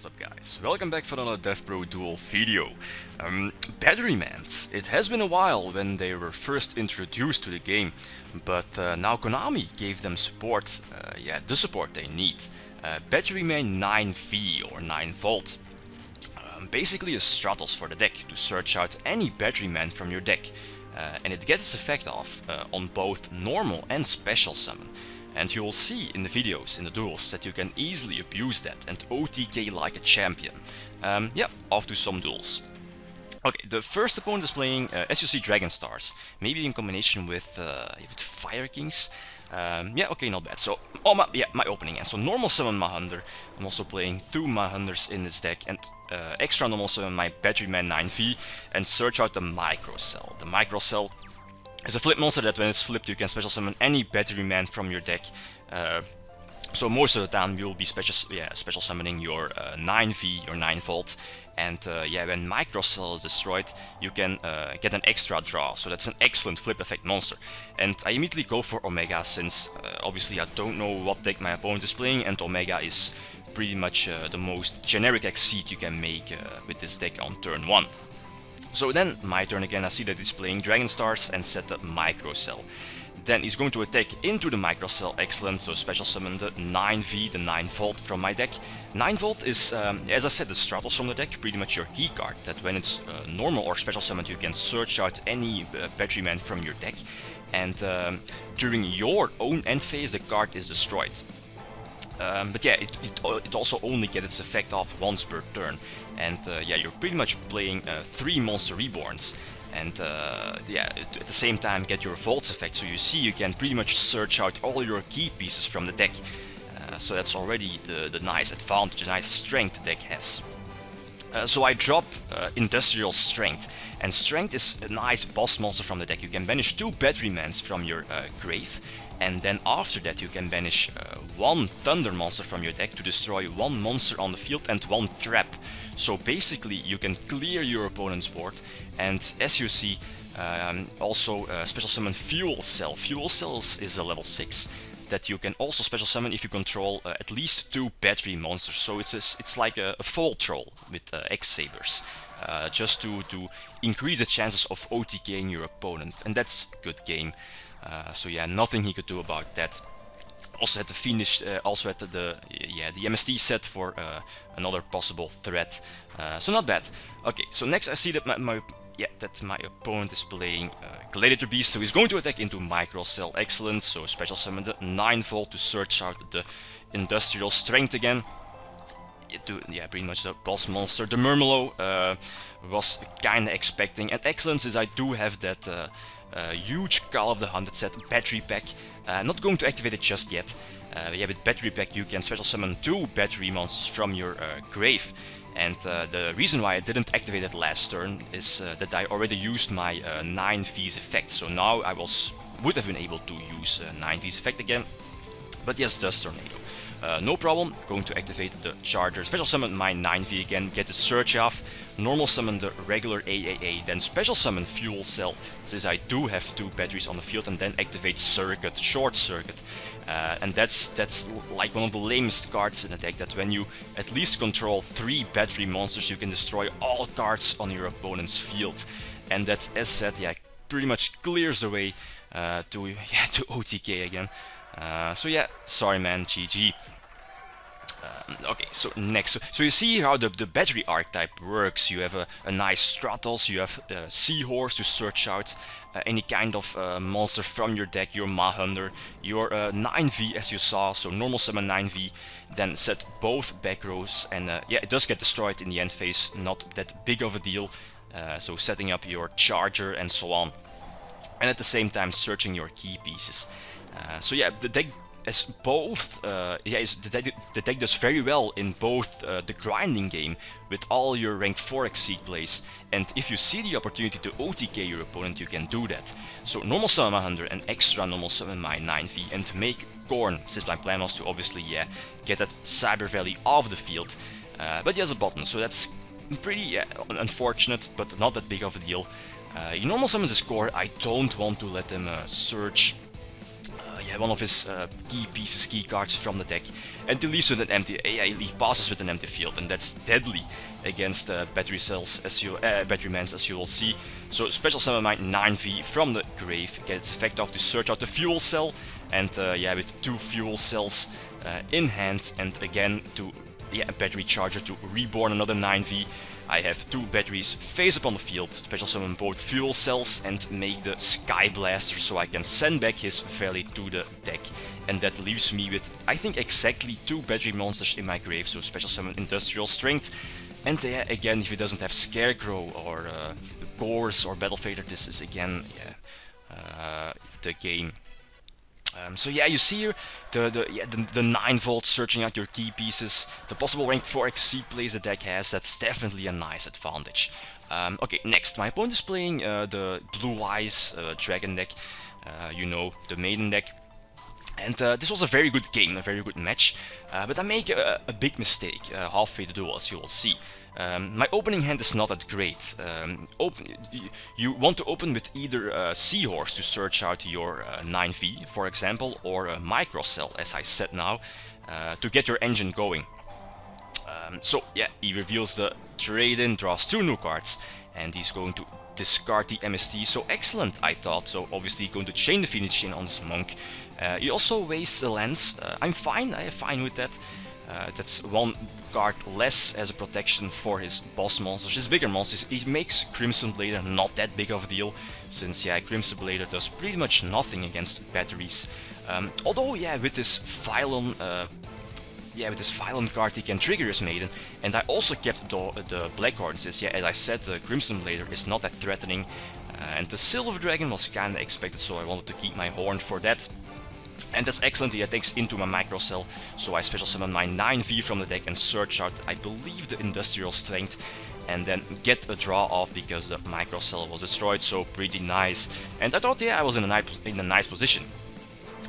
What's up guys? Welcome back for another DevPro Duel video. Um, Batterymans. It has been a while when they were first introduced to the game, but uh, now Konami gave them support, uh, yeah, the support they need. Uh, Batteryman 9V or 9 Volt. Um, basically a Stratos for the deck to search out any battery man from your deck. Uh, and it gets its effect off uh, on both normal and special summon. And you will see in the videos, in the duels, that you can easily abuse that and OTK like a champion. Um, yeah, off to some duels. Okay, the first opponent is playing, uh, see, Dragon Stars. Maybe in combination with, uh, with Fire Kings. Um, yeah, okay, not bad. So, oh my, yeah, my opening hand. So normal summon Mahunder. I'm also playing two Mahunders in this deck and uh, extra normal summon my Batteryman 9V and search out the Micro Cell. The Micro Is a flip monster that when it's flipped you can special summon any battery man from your deck. Uh, so most of the time you'll be special, yeah, special summoning your uh, 9V, your 9 volt, and uh, yeah, when Microcell is destroyed, you can uh, get an extra draw. So that's an excellent flip effect monster. And I immediately go for Omega since uh, obviously I don't know what deck my opponent is playing, and Omega is pretty much uh, the most generic exceed you can make uh, with this deck on turn 1. So then, my turn again, I see that he's playing Dragon Stars and set up Micro Cell. Then he's going to attack into the Micro Cell, excellent, so special summon the 9V, the 9 Volt from my deck. 9 Volt is, um, as I said, the Stratos from the deck, pretty much your key card, that when it's uh, normal or special summoned you can search out any uh, Batteryman from your deck. And um, during your own end phase the card is destroyed. Um, but yeah, it, it, it, also only gets its effect off once per turn. And uh, yeah, you're pretty much playing uh, three Monster Reborns. And uh, yeah, at the same time get your Volts effect. So you see you can pretty much search out all your key pieces from the deck. Uh, so that's already the, the nice advantage, the nice strength the deck has. Uh, so I drop uh, Industrial Strength, and Strength is a nice boss monster from the deck. You can banish two Batterymans from your uh, grave, and then after that you can banish uh, one Thunder monster from your deck to destroy one monster on the field and one trap. So basically you can clear your opponent's board, and as you see, um, also uh, special summon Fuel Cell. Fuel Cells is a level 6 that you can also special summon if you control uh, at least two battery monsters. So it's a, it's like a, a Faultroll with uh, X sabers, uh, just to to increase the chances of OTKing your opponent, and that's good game. Uh, so yeah, nothing he could do about that. Also had the Fiendish, uh, also had the, the, yeah the MST set for uh, another possible threat. so not bad. Okay, so next I see that my, my yeah, that my opponent is playing uh, Gladiator Beast, so he's going to attack into Micro Cell. Excellent, so special summon the 9 volt to search out the Industrial Strength again. To, yeah, pretty much the boss monster. The Murmillo uh, was kinda expecting, and excellent is I do have that uh, uh, huge Call of the Hunted set battery pack. Uh, not going to activate it just yet. Uh, yeah, with battery pack you can special summon two battery monsters from your grave. And the reason why I didn't activate it last turn is that I already used my uh, 9 V's effect. So now I was would have been able to use uh, 9 V's effect again. But yes, Dust Tornado. Uh, no problem, going to activate the charger, special summon my 9V again, get the search off, normal summon the regular AAA, then special summon Fuel Cell, since I do have two batteries on the field, and then activate Circuit, Short Circuit. Uh, and that's that's like one of the lamest cards in the deck, that when you at least control three battery monsters, you can destroy all cards on your opponent's field. And that, as said, yeah, pretty much clears the way uh, to, yeah, to OTK again. Uh, so yeah, sorry man, GG. Um, okay, so next, so you see how the, the battery archetype works. You have a, a nice Stratos, you have a Seahorse to search out uh, any kind of uh, monster from your deck, your Mahunder, your uh, 9V as you saw, so normal summon 9V, then set both back rows, and uh, yeah, it does get destroyed in the end phase, not that big of a deal, uh, so setting up your charger and so on. And at the same time searching your key pieces. Uh, so yeah, the deck as both, uh, yeah, the deck, the, deck, does very well in both uh, the grinding game with all your rank 4 exceed plays, and if you see the opportunity to OTK your opponent, you can do that. So normal summon Mahunder and extra normal summon my 9V and make Khorne, since my plan was to obviously, yeah, get that Cyber Valley off the field. Uh, but he has a button, so that's pretty yeah, unfortunate, but not that big of a deal. Uh, he normal summons a score, I don't want to let him uh, search one of his uh, key pieces, key cards from the deck, and he leaves with an empty. Yeah, he passes with an empty field, and that's deadly against uh, battery cells, as you uh, battery mans, as you will see. So special summon my 9V from the grave, get its effect off to search out the fuel cell, and uh, yeah, with two fuel cells uh, in hand, and again to yeah, a battery charger to reborn another 9V. I have two batteries face up on the field, special summon both fuel cells and make the Sky Blaster so I can send back his Valley to the deck. And that leaves me with, I think, exactly two battery monsters in my grave, so special summon Industrial Strength. And uh, again, if he doesn't have Scarecrow or uh, or Battle Fader, this is again yeah, uh, the game. Um, so yeah, you see here the the, yeah, the the 9 volt searching out your key pieces, the possible rank 4 XC plays the deck has, that's definitely a nice advantage. Um, okay, next, my opponent is playing uh, the Blue Eyes uh, Dragon deck, uh, you know, the Maiden deck. And uh, this was a very good game, a very good match, uh, but I make a, a big mistake uh, halfway the duel, as you will see. Um, my opening hand is not that great. Um, open, you want to open with either uh, Seahorse to search out your uh, 9V, for example, or a Microcell, as I said now, uh, to get your engine going. Um, so yeah, he reveals the trade-in, draws two new cards, and he's going to discard the MST. So excellent, I thought. So obviously going to chain the Phoenix Chain on this monk. Uh, he also wastes a lens. Uh, I'm fine. I'm fine with that. Uh, that's one card less as a protection for his boss monsters, his bigger monsters. He makes Crimson Blader not that big of a deal, since yeah, Crimson Blader does pretty much nothing against batteries. Um, although yeah, with this Phylon, uh, yeah, with this Phylon card he can trigger his Maiden, and I also kept the, the Black Horns. Yeah, as I said, the Crimson Blader is not that threatening, uh, and the Silver Dragon was kinda expected, so I wanted to keep my horn for that. And that's excellent, he attacks into my micro cell, so I special summon my 9V from the deck and search out, I believe, the Industrial Strength, and then get a draw off because the micro cell was destroyed, so pretty nice. And I thought, yeah, I was in a nice, in a nice position.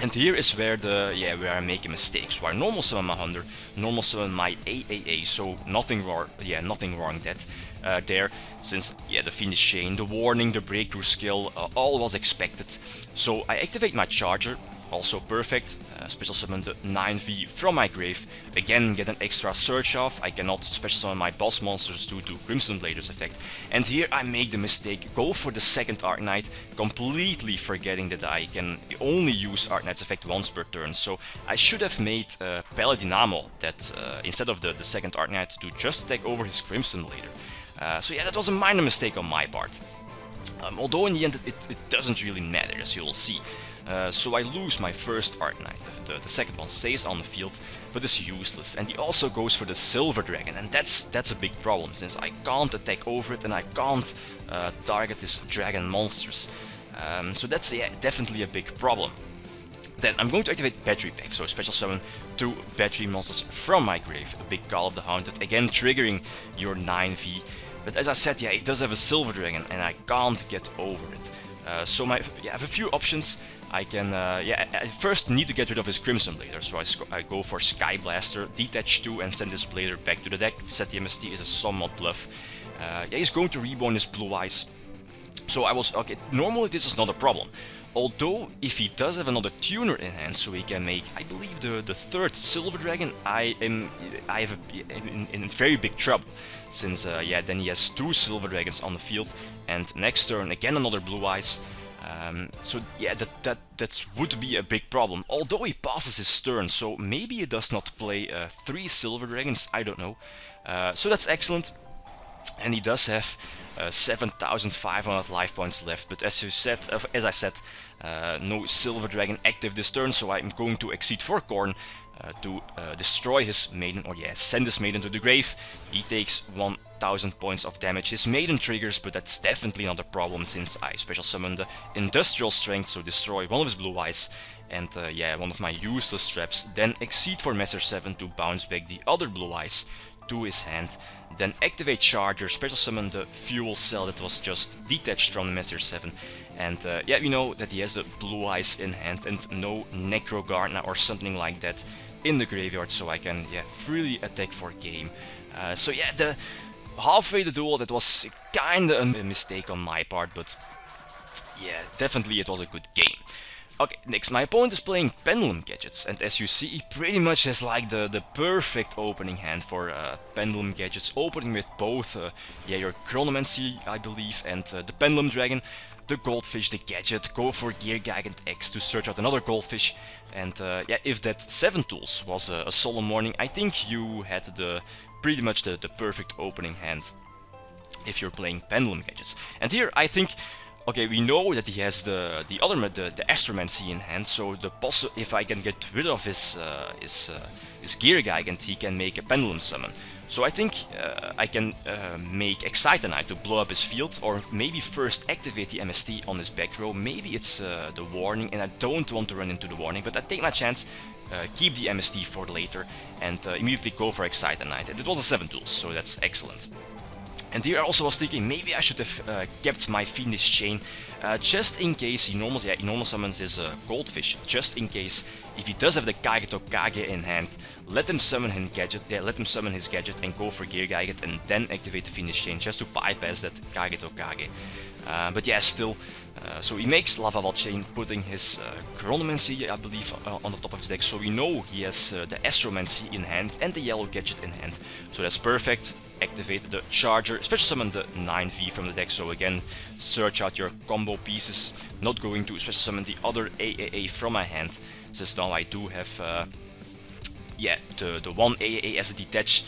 And here is where the yeah where I make a mistake. So I normal summon Mahunder, normal summon my AAA, so nothing wrong. Yeah, nothing wrong that uh, there, since yeah the Fiendish Chain, the warning, the breakthrough skill, uh, all was expected. So I activate my Charger, also perfect. Uh, special summon the 9V from my grave. Again, get an extra search off. I cannot special summon my boss monsters due to Crimson Blader's effect. And here I make the mistake, go for the second Arknight, completely forgetting that I can only use Arknight's effect once per turn. So I should have made uh, Paladynamo that uh, instead of the, the second Arknight to just take over his Crimson Blader. Uh, so yeah, that was a minor mistake on my part. Um, although in the end it, it, doesn't really matter, as you'll see. Uh, so I lose my first Arknight. The, the, second one stays on the field, but is useless. And he also goes for the Silver Dragon, and that's that's a big problem, since I can't attack over it and I can't uh, target his dragon monsters. Um, so that's yeah, definitely a big problem. Then I'm going to activate Battery Pack, so special summon two battery monsters from my grave. A big Call of the Haunted, again triggering your 9V. But as I said, yeah, it does have a Silver Dragon, and I can't get over it. Uh, so my, yeah, I have a few options. I can, uh, yeah, I first need to get rid of his Crimson Blader, so I, I, go for Sky Blaster, detach 2 and send this Blader back to the deck. Set the MST is a somewhat bluff. Uh, yeah, he's going to reborn his Blue Eyes. So I was, okay, normally this is not a problem. Although, if he does have another tuner in hand, so he can make, I believe, the, the third Silver Dragon, I am I have a, in, in very big trouble. Since, uh, yeah, then he has two Silver Dragons on the field, and next turn again another Blue Eyes. Um, so yeah, that, that, that would be a big problem. Although he passes his turn, so maybe he does not play uh, three Silver Dragons, I don't know. Uh, so that's excellent. And he does have uh, 7,500 life points left. But as you said, as I said, uh, no Silver Dragon active this turn, so I'm going to exceed for uh, to uh, destroy his maiden, or yeah, send his maiden to the grave. He takes 1000 points of damage. His maiden triggers, but that's definitely not a problem since I special summon the Industrial Strength, so destroy one of his blue eyes and uh, yeah, one of my useless traps. Then exceed for Messier 7 to bounce back the other blue eyes to his hand. Then activate Charger, special summon the fuel cell that was just detached from the Messier 7. And uh, yeah, we know that he has the blue eyes in hand and no Necro Gardna or something like that in the graveyard so I can yeah freely attack for game. Uh, so yeah, the halfway the duel that was kinda a mistake on my part, but yeah, definitely it was a good game. Okay, next, my opponent is playing Pendulum Gadgets, and as you see, he pretty much has like the, the perfect opening hand for uh, Pendulum Gadgets, opening with both, uh, yeah, your Chronomancy, I believe, and uh, the Pendulum Dragon, the Goldfish, the Gadget, go for Gear Gigant X to search out another Goldfish, and uh, yeah, if that 7 tools was a, a solemn warning, I think you had the pretty much the, the perfect opening hand if you're playing Pendulum Gadgets. And here, I think Okay, we know that he has the the other the, the Astromancy in hand, so the if I can get rid of his uh, his uh, his Gear he can make a Pendulum Summon. So I think uh, I can uh, make Exciton Knight to blow up his field, or maybe first activate the MST on his back row. Maybe it's uh, the warning, and I don't want to run into the warning, but I take my chance, uh, keep the MST for later, and immediately go for Exciton Knight. And it was a 7 tool, so that's excellent. And here I also was thinking maybe I should have uh, kept my Fiendish Chain uh, just in case he normal, yeah, he normal summons his uh, Goldfish. Just in case if he does have the Kageto Kage in hand, let him summon his gadget, yeah, let him summon his gadget and go for Gear Gigant and then activate the Fiendish Chain just to bypass that Kagetokage. Uh, but yeah, still, uh, so he makes Lava Chain, putting his uh, Chronomancy, I believe, uh, on the top of his deck. So we know he has uh, the Astromancy in hand and the Yellow Gadget in hand. So that's perfect. Activate the Charger, special summon the 9V from the deck. So again, search out your combo pieces. Not going to special summon the other AAA from my hand, since now I do have, yeah, the, the one AAA as a detach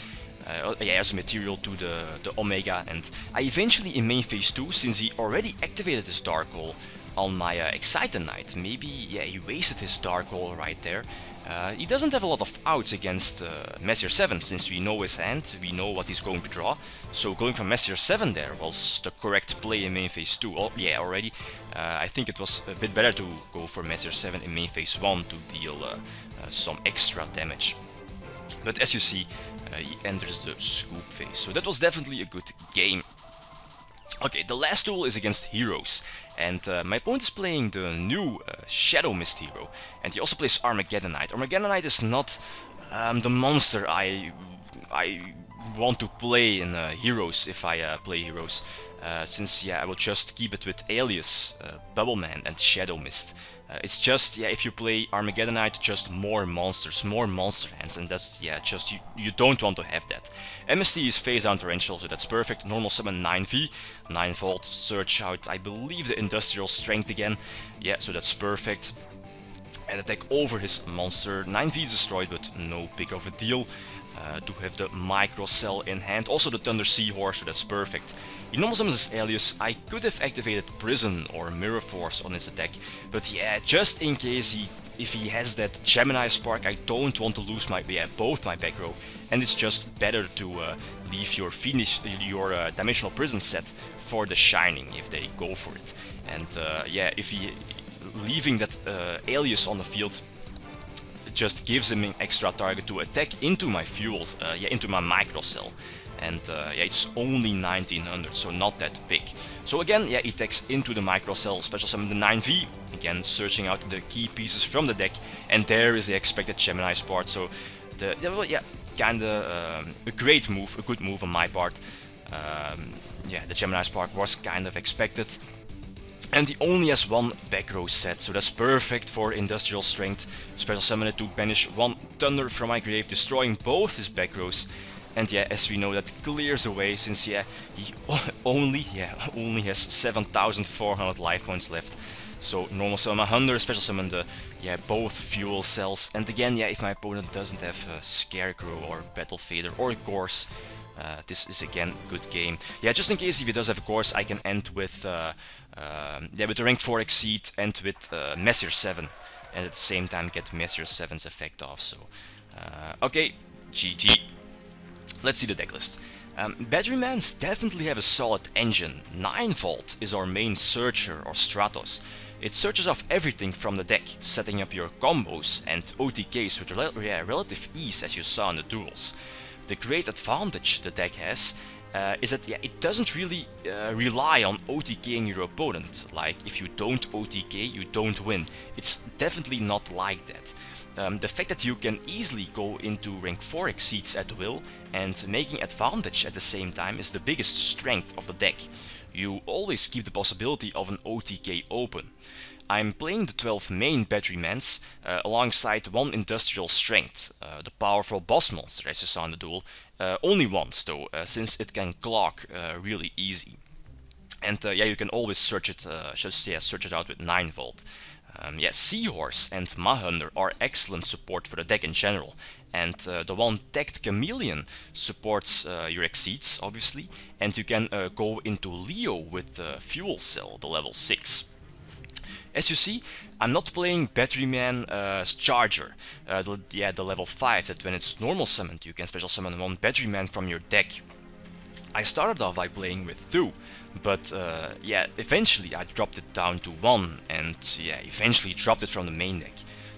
uh, yeah, as a material to the, the Omega and I eventually in main phase 2, since he already activated his Dark Hole on my uh, Exciton Knight, maybe yeah, he wasted his Dark Hole right there. Uh, he doesn't have a lot of outs against uh, Messier 7 since we know his hand, we know what he's going to draw. So going from Messier 7 there was the correct play in main phase 2. Oh, yeah, already. Uh, I think it was a bit better to go for Messier 7 in main phase 1 to deal uh, uh, some extra damage. But as you see, uh, he enters the scoop phase. So that was definitely a good game. Okay, the last duel is against heroes, and uh, my opponent is playing the new uh, Shadow Mist hero, and he also plays Armageddon Knight. Armageddonite is not um, the monster I I want to play in uh, Heroes if I uh, play Heroes, uh, since yeah I will just keep it with Alius, Bubbleman and Shadow Mist. Uh, it's just, yeah, if you play Armageddon Knight, just more monsters, more monster hands, and that's, yeah, just, you, you don't want to have that. MST is phase down torrential, so that's perfect. Normal summon 9V, 9 volt, search out, I believe, the industrial strength again. Yeah, so that's perfect. And attack over his monster. 9V is destroyed, but no big of a deal. Uh, to have the micro cell in hand. Also the Thunder Seahorse, so that's perfect. In summons Alius, I could have activated Prison or Mirror Force on his attack, but yeah, just in case he if he has that Gemini Spark, I don't want to lose my yeah, both my back row, and it's just better to uh, leave your finish your uh, Dimensional Prison set for the Shining if they go for it. And uh, yeah, if he leaving that uh, Alius on the field just gives him an extra target to attack into my fuels, uh, yeah, into my microcell. and uh, yeah, it's only 1900, so not that big. So again, yeah, it takes into the microcell special summon the 9V, again searching out the key pieces from the deck, and there is the expected Gemini Spark. So the yeah, kinda um, a great move, a good move on my part. Um, yeah, the Gemini Spark was kind of expected. And he only has one back row set, so that's perfect for industrial strength. Special summon it to banish one thunder from my grave, destroying both his back rows. And yeah, as we know, that clears away since yeah, he only yeah only has 7,400 life points left. So normal summon 100, special summon the yeah both fuel cells. And again, yeah, if my opponent doesn't have a Scarecrow or Battle Fader or Gorz, uh, this is again good game. Yeah, just in case if he does have a Gorz, I can end with uh, uh, yeah with the rank 4 exceed, end with uh, Messier 7, and at the same time get Messier 7's effect off. So uh, okay, GG. Let's see the decklist. Um, Batterymans definitely have a solid engine. 9 volt is our main searcher or Stratos. It searches off everything from the deck, setting up your combos and OTKs with rel yeah, relative ease as you saw in the duels. The great advantage the deck has uh, is that yeah, it doesn't really uh, rely on OTKing your opponent. Like if you don't OTK, you don't win. It's definitely not like that. Um, the fact that you can easily go into rank 4 exceeds at will and making advantage at the same time is the biggest strength of the deck. You always keep the possibility of an OTK open. I'm playing the 12 main Batterymans uh, alongside one Industrial Strength, uh, the powerful boss monster as you saw in the duel, uh, only once though, uh, since it can clock uh, really easy. And yeah, you can always search it, just yeah, search it out with 9 volt. Um, yeah, Seahorse and Mahunder are excellent support for the deck in general, and uh, the one Tagged Chameleon supports uh, your Exceeds, obviously, and you can uh, go into Leo with the Fuel Cell, the level 6. As you see, I'm not playing Batteryman uh, Charger, uh, the, yeah, the level 5, that when it's normal summoned you can special summon one Batteryman from your deck. I started off by playing with 2, but uh, yeah, eventually I dropped it down to 1, and yeah, eventually dropped it from the main deck.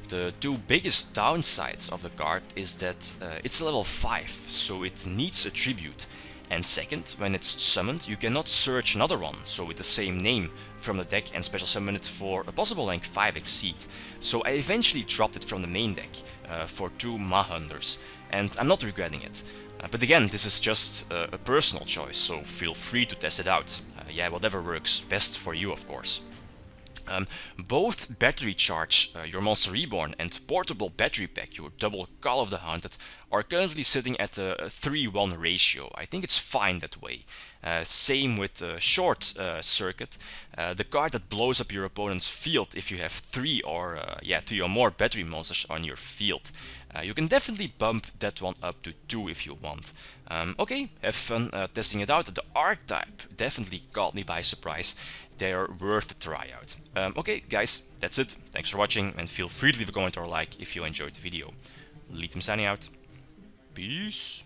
The two biggest downsides of the card is that uh, it's a level 5, so it needs a tribute. And second, when it's summoned, you cannot search another one, so with the same name, from the deck and special summon it for a possible rank 5 Exceed. So I eventually dropped it from the main deck uh, for two Mahunders, and I'm not regretting it. Uh, but again, this is just uh, a personal choice, so feel free to test it out. Uh, yeah, whatever works best for you, of course. Um, both Battery Charge, uh, your Monster Reborn, and Portable Battery Pack, your double Call of the Haunted, are currently sitting at a 3-1 ratio. I think it's fine that way. Uh, same with uh, Short uh, Circuit, uh, the card that blows up your opponent's field if you have 3 or uh, yeah 3 or more battery monsters on your field. you can definitely bump that one up to 2 if you want. Um, okay, have fun testing it out. The archetype definitely caught me by surprise they are worth a tryout. Um, okay, guys, that's it. Thanks for watching, and feel free to leave a comment or like if you enjoyed the video. Lithium signing out. Peace.